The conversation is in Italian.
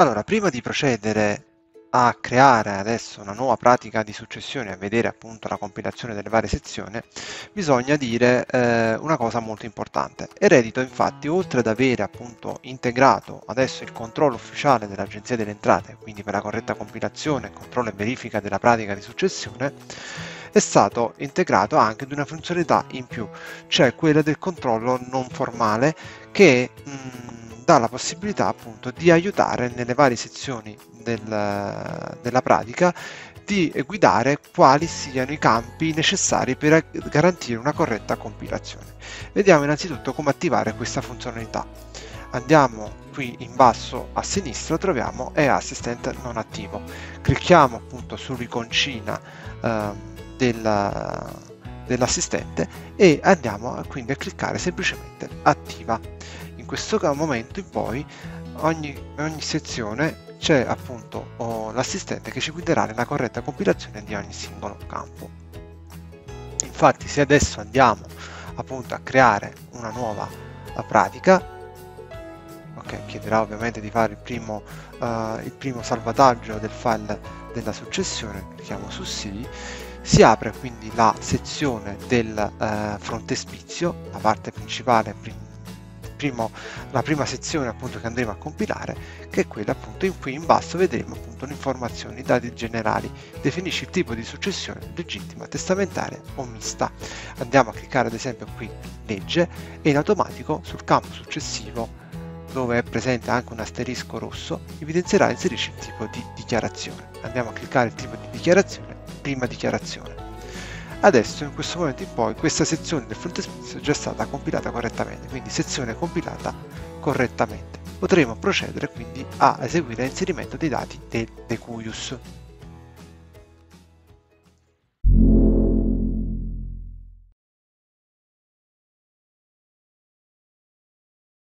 Allora, prima di procedere a creare adesso una nuova pratica di successione a vedere appunto la compilazione delle varie sezioni, bisogna dire eh, una cosa molto importante. Eredito infatti, oltre ad avere appunto integrato adesso il controllo ufficiale dell'Agenzia delle Entrate, quindi per la corretta compilazione, controllo e verifica della pratica di successione, è stato integrato anche di una funzionalità in più, cioè quella del controllo non formale che mh, mm, dà la possibilità appunto di aiutare nelle varie sezioni del, della pratica di guidare quali siano i campi necessari per garantire una corretta compilazione. Vediamo innanzitutto come attivare questa funzionalità. Andiamo qui in basso a sinistra, troviamo è assistant non attivo. Clicchiamo appunto sull'iconcina eh, della, dell'assistente e andiamo quindi a cliccare semplicemente attiva questo momento in poi ogni, ogni sezione c'è appunto l'assistente che ci guiderà nella corretta compilazione di ogni singolo campo. Infatti se adesso andiamo appunto a creare una nuova pratica, ok, chiederà ovviamente di fare il primo, uh, il primo salvataggio del file della successione, clicchiamo su sì, si apre quindi la sezione del uh, frontespizio, la parte principale primo, la prima sezione appunto che andremo a compilare che è quella appunto in cui in basso vedremo appunto le informazioni, i dati generali, definisci il tipo di successione legittima, testamentaria o mista. Andiamo a cliccare ad esempio qui legge e in automatico sul campo successivo dove è presente anche un asterisco rosso evidenzierà inserisci il tipo di dichiarazione. Andiamo a cliccare il tipo di dichiarazione, prima dichiarazione. Adesso in questo momento in poi questa sezione del frontespizio è già stata compilata correttamente, quindi sezione compilata correttamente. Potremo procedere quindi a eseguire l'inserimento dei dati del decuius.